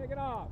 Take it off.